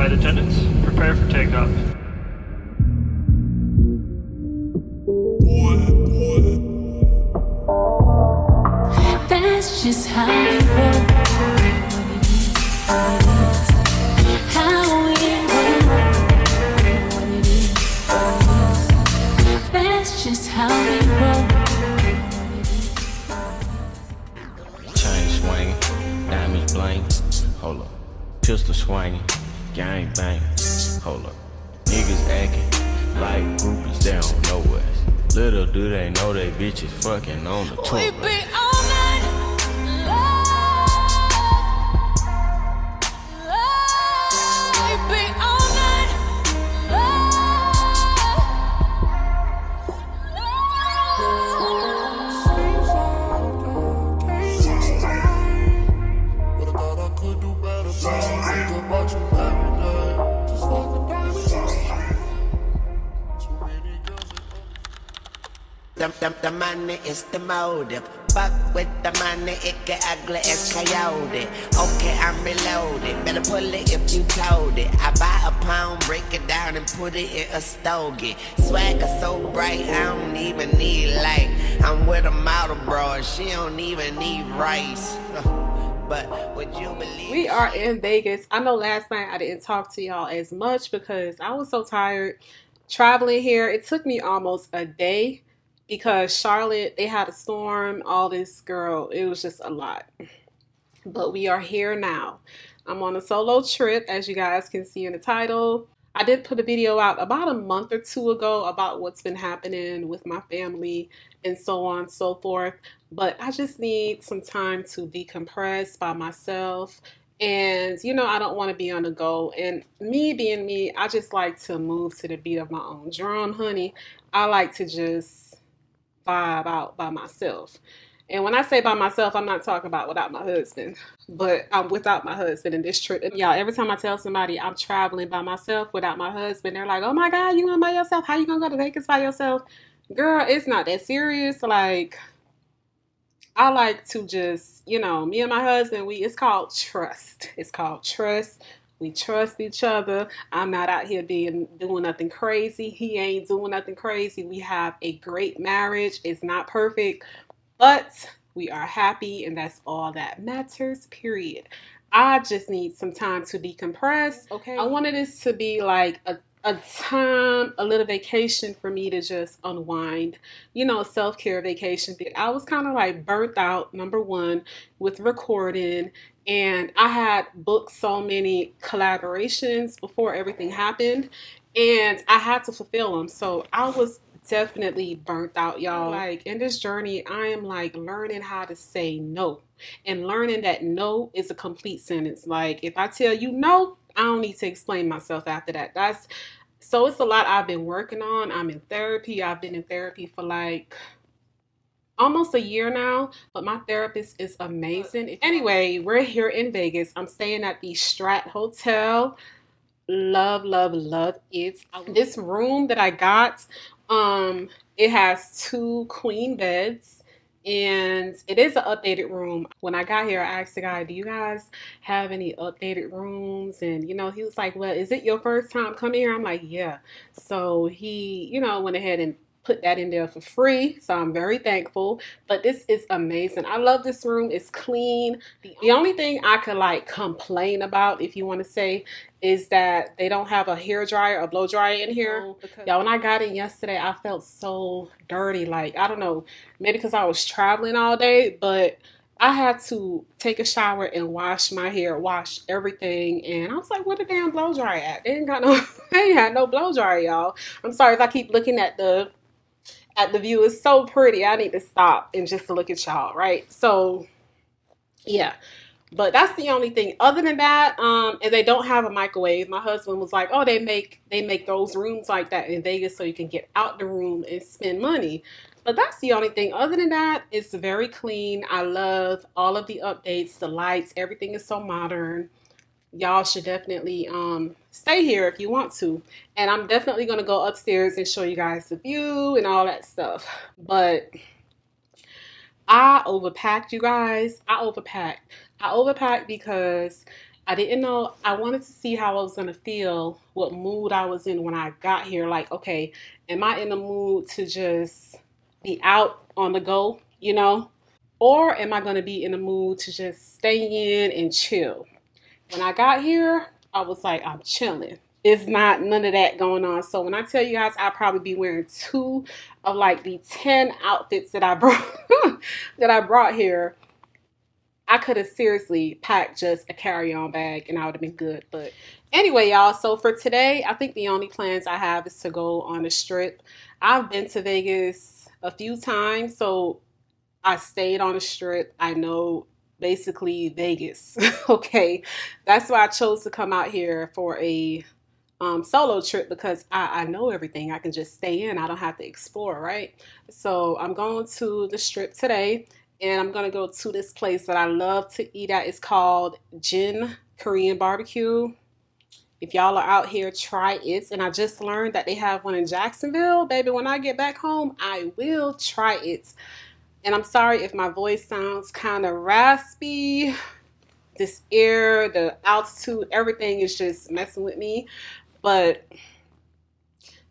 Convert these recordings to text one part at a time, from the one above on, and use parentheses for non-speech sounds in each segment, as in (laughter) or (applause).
Flight attendants, prepare for takeoff. That's just how we roll. How we roll. That's just how we roll. Chain swinging, diamonds bling. Hold up. Pistol swinging, gang bang. Hold up. Niggas acting like groupies, they don't know us. Little do they know they bitches fucking on the tour. The, the, the money is the motive. Fuck with the money, it get ugly as coyote. Okay, I'm reloaded. Better pull it if you told it. I buy a pound, break it down, and put it in a stogie. Swagger so bright, I don't even need light. I'm with a model, bro, and she don't even need rice. (laughs) But would you believe We are in Vegas. I know last night I didn't talk to y'all as much because I was so tired traveling here. It took me almost a day because Charlotte, they had a storm, all this girl, it was just a lot. But we are here now. I'm on a solo trip, as you guys can see in the title. I did put a video out about a month or two ago about what's been happening with my family and so on and so forth. But I just need some time to decompress by myself. And, you know, I don't want to be on the go. And me being me, I just like to move to the beat of my own drum, honey. I like to just vibe out by myself. And when I say by myself, I'm not talking about without my husband, but I'm without my husband in this trip. And y'all, every time I tell somebody I'm traveling by myself without my husband, they're like, "Oh my God, you going by yourself? How you gonna go to Vegas by yourself?" Girl, it's not that serious. Like, I like to just, you know, me and my husband, we it's called trust. It's called trust. We trust each other. I'm not out here being doing nothing crazy. He ain't doing nothing crazy. We have a great marriage. It's not perfect, but we are happy, and that's all that matters. Period. I just need some time to decompress. Okay. I wanted this to be like a a time, a little vacation for me to just unwind, you know, self care vacation. I was kind of like burnt out, number one, with recording, and I had booked so many collaborations before everything happened, and I had to fulfill them. So I was definitely burnt out, y'all. Like in this journey, I am like learning how to say no and learning that no is a complete sentence. Like if I tell you no, I don't need to explain myself after that. That's so it's a lot I've been working on. I'm in therapy. I've been in therapy for like almost a year now, but my therapist is amazing. Anyway, we're here in Vegas. I'm staying at the Strat Hotel. Love, love, love it. This room that I got, um, it has two queen beds and it is an updated room. When I got here, I asked the guy, Do you guys have any updated rooms? And you know, he was like, Well, is it your first time coming here? I'm like, Yeah. So he, you know, went ahead and put that in there for free. So I'm very thankful. But this is amazing. I love this room. It's clean. The only thing I could like complain about, if you want to say, is that they don't have a hair dryer or blow dryer in here. Yeah, when I got in yesterday, I felt so dirty. Like, I don't know, maybe because I was traveling all day, but I had to take a shower and wash my hair, wash everything, and I was like, "Where the damn blow dryer at? They ain't got no, (laughs) they ain't had no blow dryer, y'all." I'm sorry if I keep looking at the at the view. is so pretty. I need to stop and just to look at y'all, right? So, yeah. But that's the only thing. Other than that, um, and they don't have a microwave. My husband was like, "Oh, they make they make those rooms like that in Vegas, so you can get out the room and spend money." But that's the only thing. Other than that, it's very clean. I love all of the updates, the lights, everything is so modern. Y'all should definitely um, stay here if you want to. And I'm definitely going to go upstairs and show you guys the view and all that stuff. But I overpacked, you guys. I overpacked. I overpacked because I didn't know. I wanted to see how I was gonna feel, what mood I was in when I got here. Like, okay, am I in the mood to just be out on the go, you know? Or am I gonna be in the mood to just stay in and chill? When I got here, I was like, I'm chilling. It's not none of that going on. So when I tell you guys, I'll probably be wearing two of like the 10 outfits that I (laughs) brought that I brought here. I could have seriously packed just a carry-on bag and I would have been good. But anyway, y'all, so for today, I think the only plans I have is to go on a strip. I've been to Vegas a few times, so I stayed on a strip. I know basically Vegas. (laughs) okay. That's why I chose to come out here for a um, solo trip because I, I know everything. I can just stay in. I don't have to explore, right? So I'm going to the strip today and I'm gonna go to this place that I love to eat at. It's called Gen Korean Barbecue. If y'all are out here, try it. And I just learned that they have one in Jacksonville. Baby, when I get back home, I will try it. And I'm sorry if my voice sounds kind of raspy. This air, the altitude, everything is just messing with me. But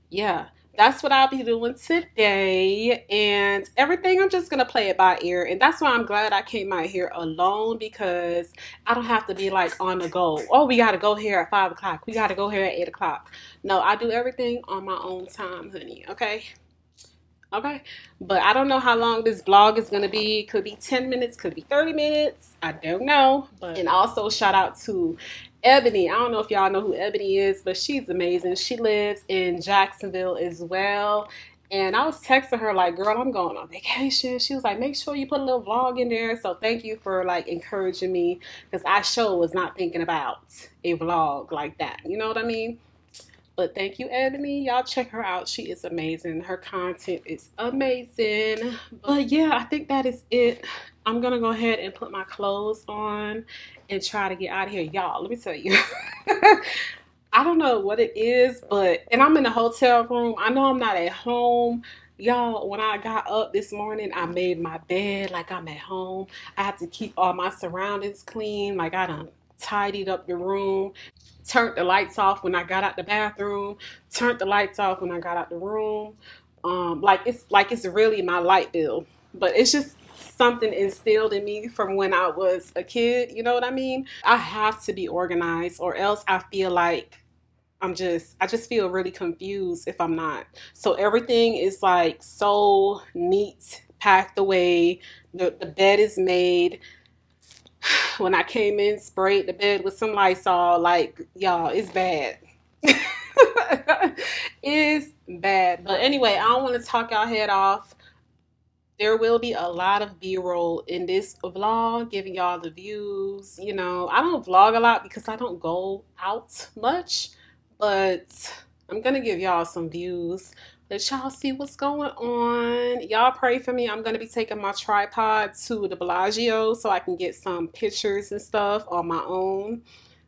yeah, that's what I'll be doing today. And everything, I'm just going to play it by ear. And that's why I'm glad I came out here alone because I don't have to be like on the go. Oh, we got to go here at 5 o'clock. We got to go here at 8 o'clock. No, I do everything on my own time, honey. Okay? Okay? But I don't know how long this vlog is going to be. Could be 10 minutes. Could be 30 minutes. I don't know. But, and also shout out to Ebony, I don't know if y'all know who Ebony is, but she's amazing. She lives in Jacksonville as well. And I was texting her like, girl, I'm going on vacation. She was like, make sure you put a little vlog in there. So thank you for like encouraging me because I sure was not thinking about a vlog like that. You know what I mean? But thank you, Ebony. Y'all check her out. She is amazing. Her content is amazing. But yeah, I think that is it. I'm going to go ahead and put my clothes on and try to get out of here. Y'all, let me tell you. (laughs) I don't know what it is, but, and I'm in a hotel room. I know I'm not at home. Y'all, when I got up this morning, I made my bed like I'm at home. I have to keep all my surroundings clean. Like I done tidied up the room turned the lights off when I got out the bathroom, turned the lights off when I got out the room. Um, like it's like it's really my light bill, but it's just something instilled in me from when I was a kid. You know what I mean? I have to be organized, or else I feel like I'm just I just feel really confused if I'm not. So everything is like so neat, packed away. The the bed is made (laughs) when I came in, sprayed the bed with some Lysol. Like, y'all, it's bad. (laughs) it's bad. But anyway, I don't want to talk y'all head off. There will be a lot of B-roll in this vlog, giving y'all the views. You know, I don't vlog a lot because I don't go out much, but I'm going to give y'all some views let y'all see what's going on. Y'all pray for me. I'm going to be taking my tripod to the Bellagio so I can get some pictures and stuff on my own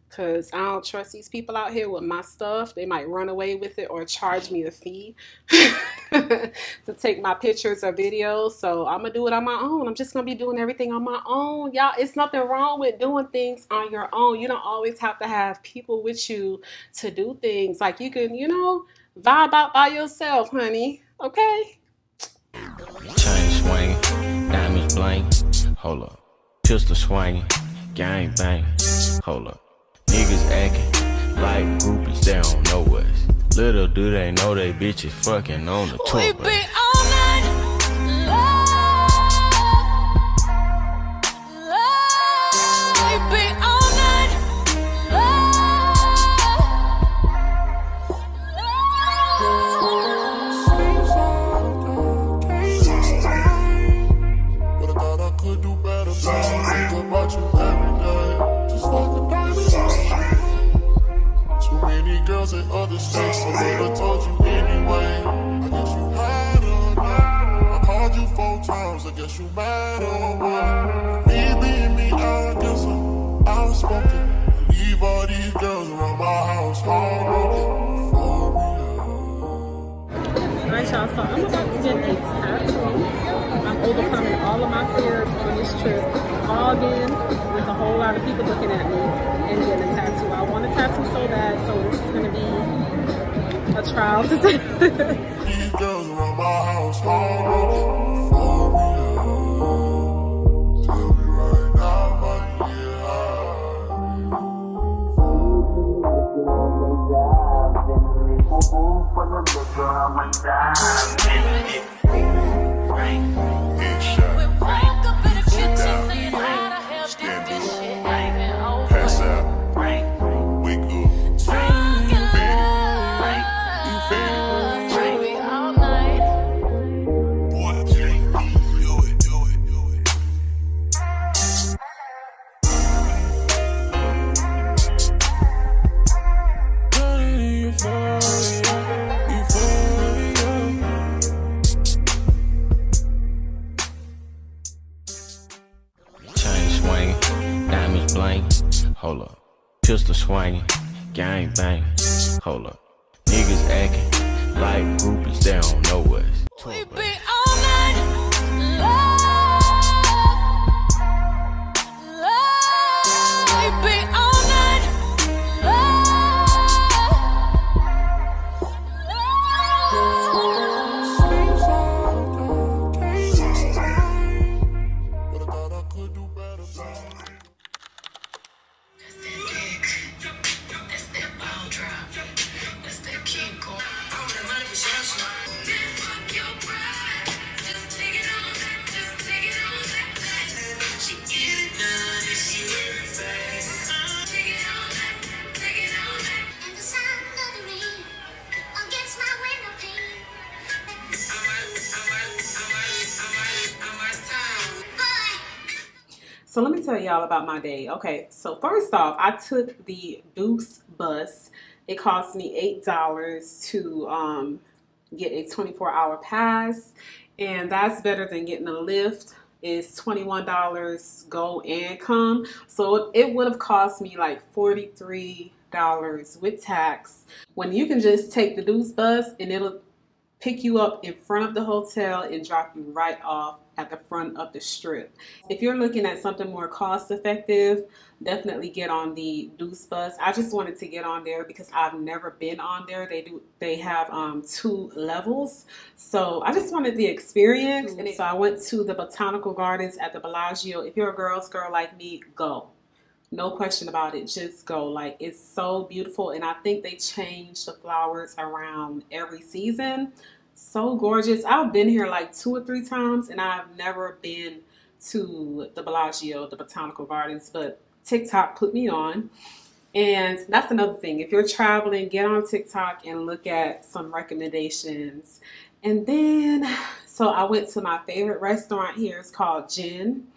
because I don't trust these people out here with my stuff. They might run away with it or charge me a fee (laughs) to take my pictures or videos. So I'm going to do it on my own. I'm just going to be doing everything on my own. Y'all, it's nothing wrong with doing things on your own. You don't always have to have people with you to do things. Like you can, you know, vibe out by yourself, honey. Okay? Chain swinging, diamonds bling. Hold up. Pistol swinging, gang bang. Hold up. Niggas acting like groupies, they don't know us. Little do they know they bitches fucking on the tour So I'm about to get a tattoo. I'm overcoming all of my fears on this trip, all in with a whole lot of people looking at me and getting a tattoo. I want a tattoo so bad, so this is gonna be a trial to Headshot, Be all oh, So let me tell y'all about my day. Okay, so first off, I took the Deuce bus. It cost me eight dollars to um, get a 24-hour pass, and that's better than getting a Lyft. It's $21 go and come. So it would have cost me like $43 with tax. When you can just take the Deuce bus and it'll pick you up in front of the hotel and drop you right off at the front of the strip. If you're looking at something more cost effective, definitely get on the Deuce bus. I just wanted to get on there because I've never been on there. They do they have um, two levels. So I just wanted the experience. And so I went to the botanical gardens at the Bellagio. If you're a girl's girl like me, go. No question about it. Just go. Like it's so beautiful, and I think they change the flowers around every season. So gorgeous. I've been here like two or three times, and I've never been to the Bellagio, the Botanical Gardens, but TikTok put me on. And that's another thing. If you're traveling, get on TikTok and look at some recommendations. And then, so I went to my favorite restaurant here. It's called Gen.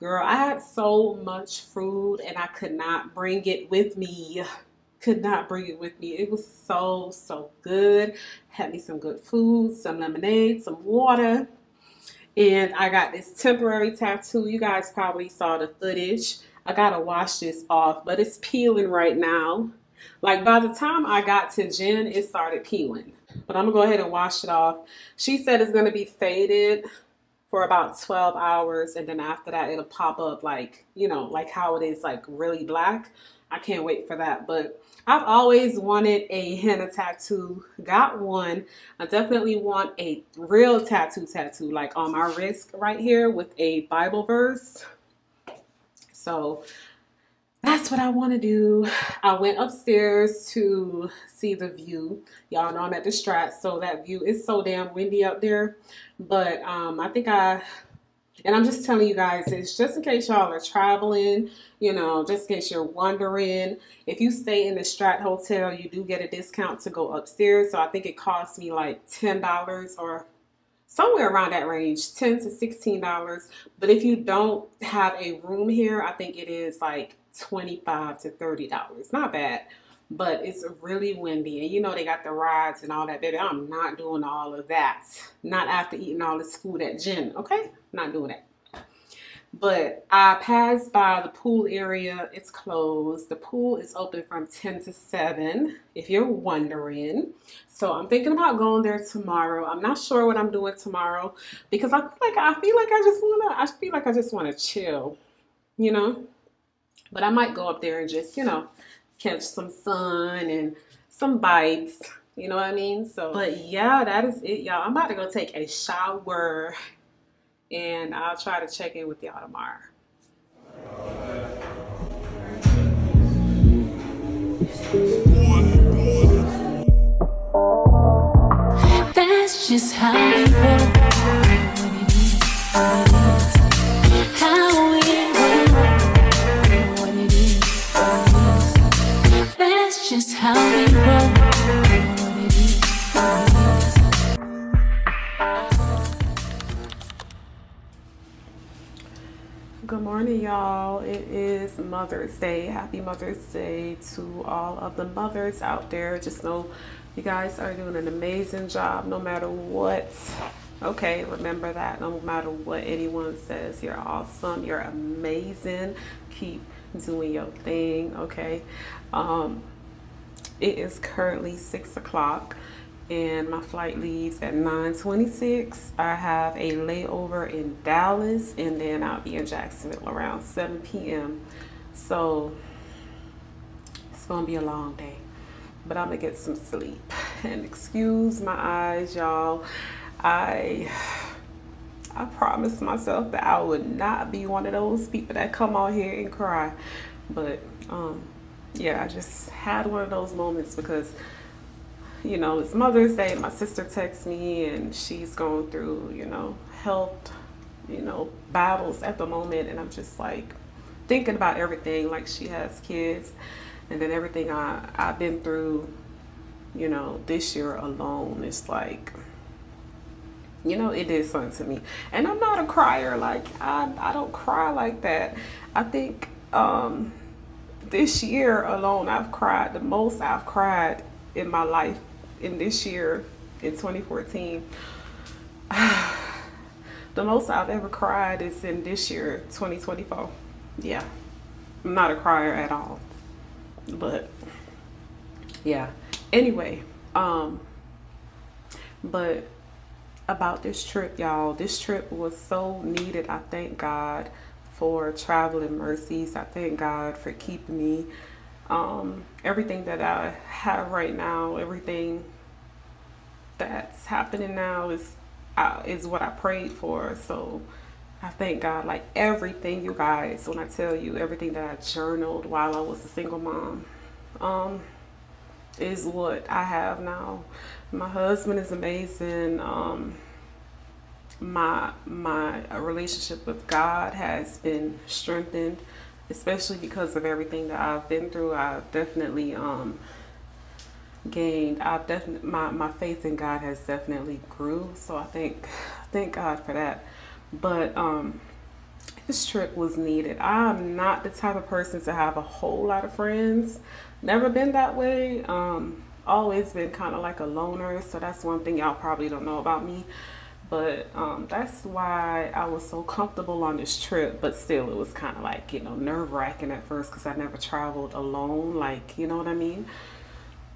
Girl, I had so much food and I could not bring it with me. Could not bring it with me. It was so, so good. Had me some good food, some lemonade, some water. And I got this temporary tattoo. You guys probably saw the footage. I gotta wash this off, but it's peeling right now. Like by the time I got to Gen, it started peeling. But I'm gonna go ahead and wash it off. She said it's gonna be faded for about 12 hours and then after that it'll pop up like you know like how it is like really black i can't wait for that but i've always wanted a henna tattoo got one i definitely want a real tattoo tattoo like on my wrist right here with a bible verse so that's what I want to do. I went upstairs to see the view. Y'all know I'm at the Strat, so that view is so damn windy up there. But um, I think I, and I'm just telling you guys, it's just in case y'all are traveling, you know, just in case you're wondering. If you stay in the Strat Hotel, you do get a discount to go upstairs. So I think it cost me like $10 or somewhere around that range 10 to 16 dollars but if you don't have a room here i think it is like 25 to 30 dollars not bad but it's really windy and you know they got the rides and all that baby i'm not doing all of that not after eating all this food at Gen okay not doing that but I passed by the pool area. It's closed. The pool is open from 10 to 7, if you're wondering. So I'm thinking about going there tomorrow. I'm not sure what I'm doing tomorrow because I feel like I feel like I just wanna I feel like I just wanna chill, you know? But I might go up there and just, you know, catch some sun and some bites. You know what I mean? So, but yeah, that is it, y'all. I'm about to go take a shower and I'll try to check in with y'all tomorrow. Mother's Day. Happy Mother's Day to all of the mothers out there. Just know you guys are doing an amazing job no matter what. Okay, remember that. No matter what anyone says, you're awesome. You're amazing. Keep doing your thing, okay? Um, it is currently 6 o'clock and my flight leaves at 9.26 i have a layover in dallas and then i'll be in jacksonville around 7 p.m so it's gonna be a long day but i'm gonna get some sleep (laughs) and excuse my eyes y'all i i promised myself that i would not be one of those people that come out here and cry but um yeah i just had one of those moments because you know, it's Mother's Day. My sister texts me and she's going through, you know, health, you know, battles at the moment. And I'm just like thinking about everything. Like she has kids and then everything I, I've been through, you know, this year alone. It's like, you know, it did something to me. And I'm not a crier. Like, I, I don't cry like that. I think um, this year alone, I've cried the most I've cried in my life in this year in 2014 (sighs) the most i've ever cried is in this year 2024 yeah. I'm not a crier at all but yeah. Anyway um but about this trip y'all this trip was so needed. I thank god for traveling mercies. I thank god for keeping me. Um, everything that I have right now, everything that's happening now is uh, is what I prayed for. So I thank God. Like everything, you guys, when I tell you everything that I journaled while I was a single mom, um, is what I have now. My husband is amazing. Um, my my relationship with God has been strengthened especially because of everything that I've been through. I've definitely um, gained. I've definitely my my faith in God has definitely grew. So I think thank God for that. But um, this trip was needed. I'm not the type of person to have a whole lot of friends. Never been that way. Um, always been kind of like a loner. So that's one thing y'all probably don't know about me but um, that's why I was so comfortable on this trip. But still, it was kind of like, you know, nerve wracking at first because I never traveled alone. Like, you know what I mean?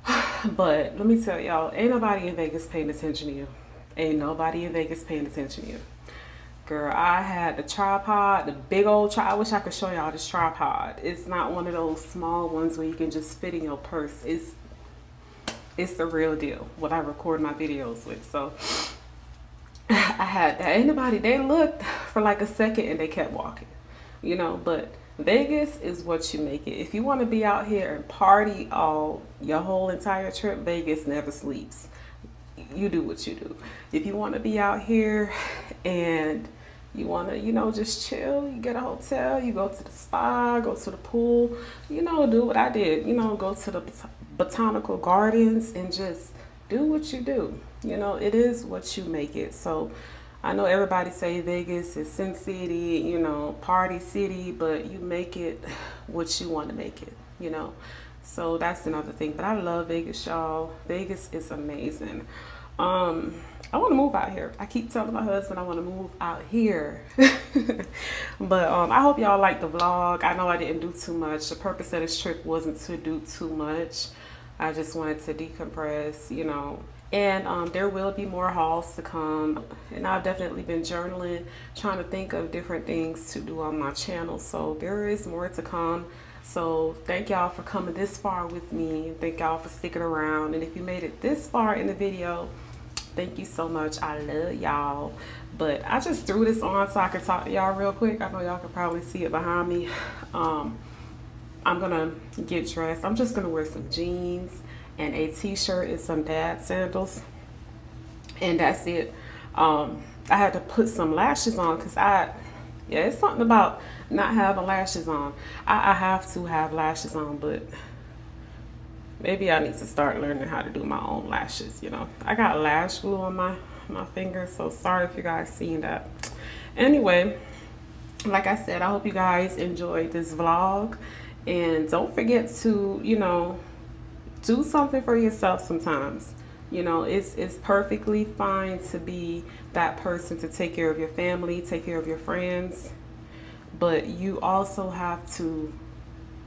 (sighs) but let me tell y'all, ain't nobody in Vegas paying attention to you. Ain't nobody in Vegas paying attention to you. Girl, I had the tripod, the big old tripod. I wish I could show y'all this tripod. It's not one of those small ones where you can just fit in your purse. It's it's the real deal. What I record my videos with. So (sighs) I had that. Anybody, they looked for like a second and they kept walking, you know, but Vegas is what you make it. If you want to be out here and party all your whole entire trip, Vegas never sleeps. You do what you do. If you want to be out here and you want to, you know, just chill, you get a hotel, you go to the spa, go to the pool, you know, do what I did, you know, go to the botanical gardens and just do what you do. You know, it is what you make it. So I know everybody say Vegas is Sin City, you know, party city, but you make it (sighs) what you want to make it, you know. So that's another thing. But I love Vegas, y'all. Vegas is amazing. Um, I want to move out here. I keep telling my husband I want to move out here. (laughs) but um, I hope y'all like the vlog. I know I didn't do too much. The purpose of this trip wasn't to do too much. I just wanted to decompress, you know, and um, there will be more hauls to come and i've definitely been journaling trying to think of different things to do on my channel so there is more to come so thank y'all for coming this far with me thank y'all for sticking around and if you made it this far in the video thank you so much. I love y'all. But i just threw this on so i could talk to y'all real quick. I know y'all can probably see it behind me. Um, i'm gonna get dressed. I'm just gonna wear some jeans and a t-shirt and some dad sandals. And that's it. Um, i had to put some lashes on because i yeah it's something about not having lashes on. I, I have to have lashes on but maybe i need to start learning how to do my own lashes you know. I got lash glue on my my fingers so sorry if you guys seen that. Anyway like i said i hope you guys enjoyed this vlog. And don't forget to you know do something for yourself sometimes. You know, it's it's perfectly fine to be that person to take care of your family, take care of your friends, but you also have to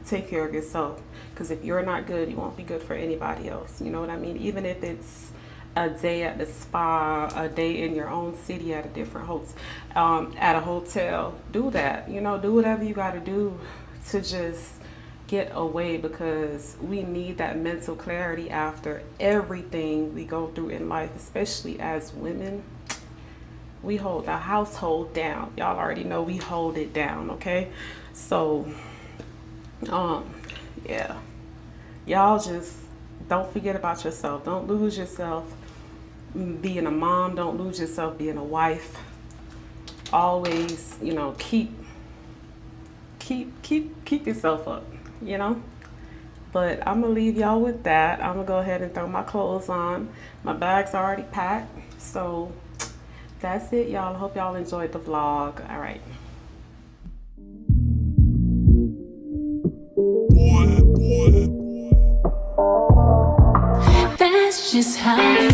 take care of yourself because if you're not good, you won't be good for anybody else. You know what I mean? Even if it's a day at the spa, a day in your own city at a different hotel, um, at a hotel, do that. You know, do whatever you got to do to just get away because we need that mental clarity after everything we go through in life, especially as women. We hold the household down. Y'all already know we hold it down, okay? So, um, yeah. Y'all just don't forget about yourself. Don't lose yourself being a mom. Don't lose yourself being a wife. Always, you know, keep keep keep keep yourself up you know. But I'm gonna leave y'all with that. I'm gonna go ahead and throw my clothes on. My bag's already packed. So that's it, y'all. Hope y'all enjoyed the vlog. All right. Just how we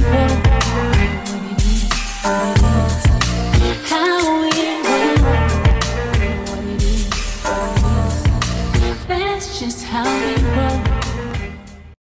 roll.